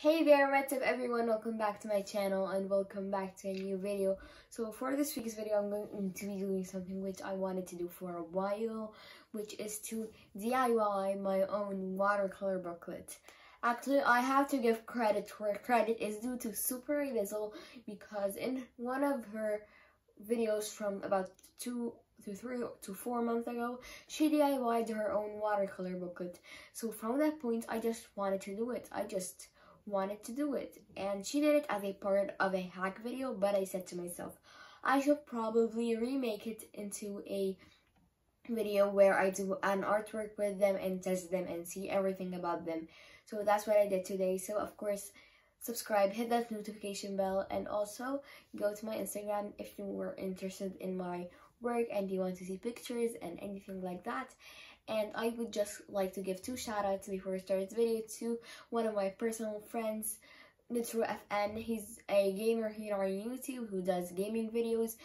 Hey there, what's up everyone? Welcome back to my channel and welcome back to a new video. So for this week's video, I'm going to be doing something which I wanted to do for a while, which is to DIY my own watercolor booklet. Actually, I have to give credit where credit is due to Super Lizzle because in one of her videos from about two to three to four months ago, she DIYed her own watercolor booklet. So from that point, I just wanted to do it. I just wanted to do it and she did it as a part of a hack video but I said to myself I should probably remake it into a video where I do an artwork with them and test them and see everything about them. So that's what I did today. So of course subscribe hit that notification bell and also go to my Instagram if you were interested in my work and you want to see pictures and anything like that and I would just like to give two shout outs before we start this video to one of my personal friends Nitro FN. He's a gamer here on YouTube who does gaming videos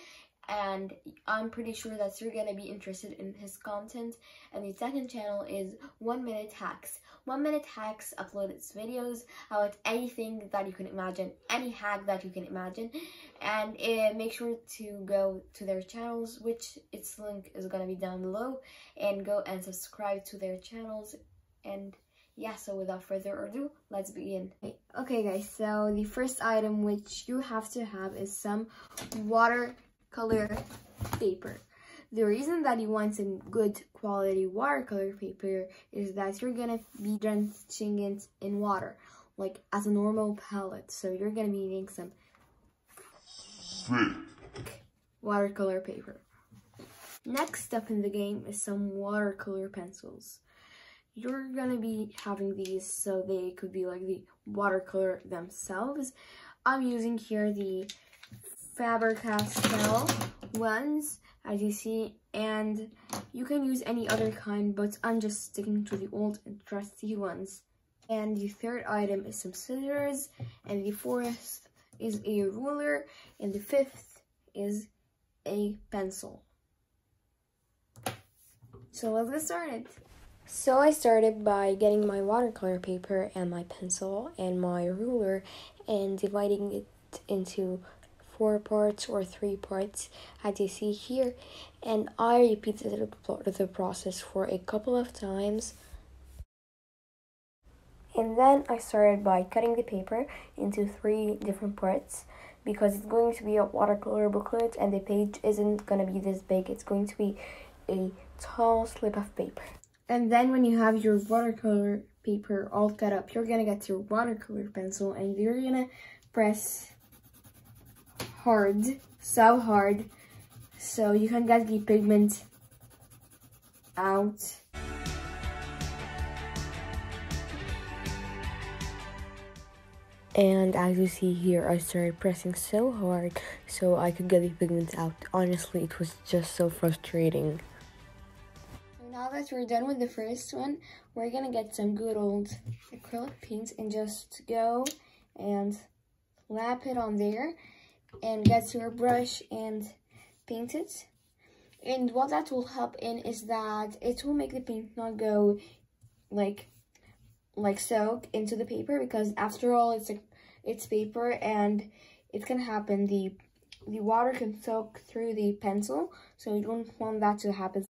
and I'm pretty sure that you're gonna be interested in his content. And the second channel is One Minute Hacks. One Minute Hacks uploads videos about anything that you can imagine, any hack that you can imagine, and uh, make sure to go to their channels, which its link is gonna be down below, and go and subscribe to their channels. And yeah, so without further ado, let's begin. Okay guys, so the first item which you have to have is some water color paper. The reason that you want some good quality watercolor paper is that you're gonna be drenching it in water, like as a normal palette. So you're gonna be needing some watercolor paper. Next up in the game is some watercolor pencils. You're gonna be having these so they could be like the watercolor themselves. I'm using here the Faber-Castell ones, as you see, and you can use any other kind, but I'm just sticking to the old and trusty ones. And the third item is some scissors, and the fourth is a ruler, and the fifth is a pencil. So let's get started. So I started by getting my watercolor paper and my pencil and my ruler and dividing it into four parts or three parts as you see here. And I repeated the process for a couple of times. And then I started by cutting the paper into three different parts because it's going to be a watercolor booklet and the page isn't going to be this big. It's going to be a tall slip of paper. And then when you have your watercolor paper all cut up you're gonna get your watercolor pencil and you're gonna press hard, so hard, so you can get the pigment out. And as you see here, I started pressing so hard so I could get the pigments out. Honestly, it was just so frustrating. now that we're done with the first one, we're gonna get some good old acrylic paint and just go and lap it on there and get your brush and paint it. And what that will help in is that it will make the paint not go like like soak into the paper because after all it's a it's paper and it can happen the the water can soak through the pencil so you don't want that to happen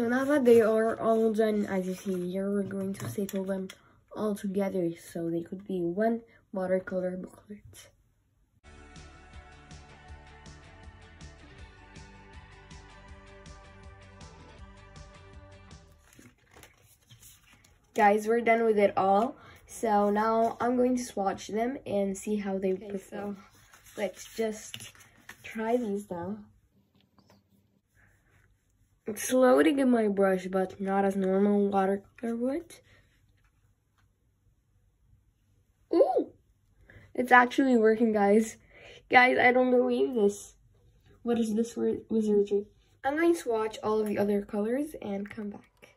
So now that they are all done, as you see here, we're going to staple them all together so they could be one watercolor booklet. Guys, we're done with it all. So now I'm going to swatch them and see how they okay, perform. So let's just try these now. It's loading in my brush, but not as normal watercolor would. Ooh! It's actually working, guys. Guys, I don't believe this. What is this wizardry? I'm going to swatch all of the other colors and come back.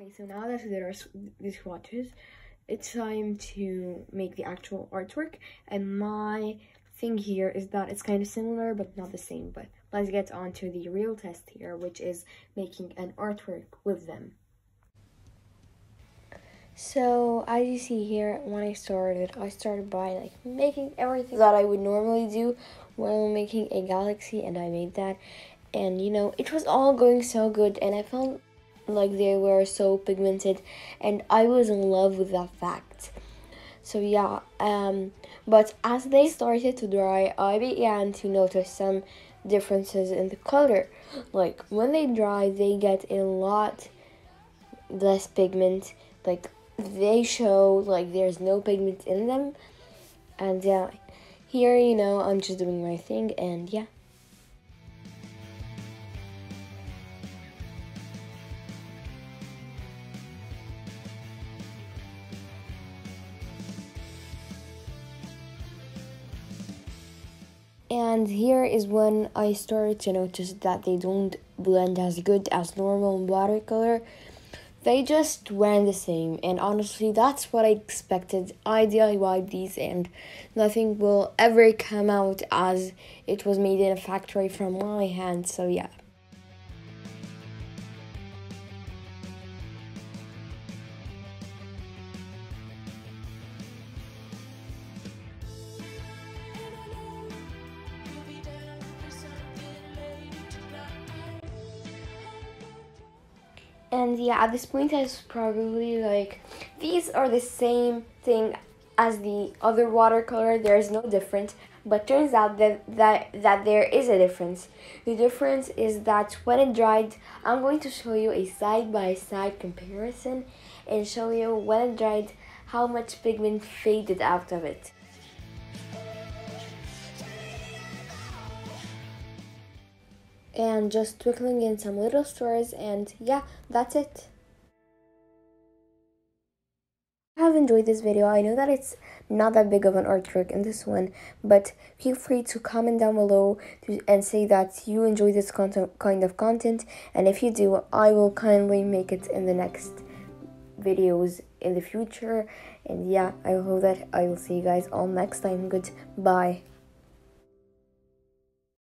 Okay, so now that there are these swatches, it's time to make the actual artwork. And my thing here is that it's kind of similar, but not the same. But let's get on to the real test here, which is making an artwork with them. So as you see here, when I started, I started by like making everything that I would normally do while making a galaxy and I made that. And you know, it was all going so good and I felt like they were so pigmented and I was in love with that fact. So yeah, um, but as they started to dry, I began to notice some differences in the color. Like when they dry, they get a lot less pigment. Like they show like there's no pigment in them and yeah here you know i'm just doing my thing and yeah and here is when I started to notice that they don't blend as good as normal watercolor. They just ran the same and honestly that's what i expected. I diy'd these and nothing will ever come out as it was made in a factory from my hand so yeah and yeah at this point i was probably like these are the same thing as the other watercolor. There's no difference. But turns out that, that that there is a difference. The difference is that when it dried i'm going to show you a side-by-side -side comparison and show you when it dried how much pigment faded out of it and just twinkling in some little stars and yeah that's it. I have enjoyed this video. I know that it's not that big of an artwork in this one but feel free to comment down below to, and say that you enjoy this content kind of content and if you do I will kindly make it in the next videos in the future and yeah I hope that I will see you guys all next time. Goodbye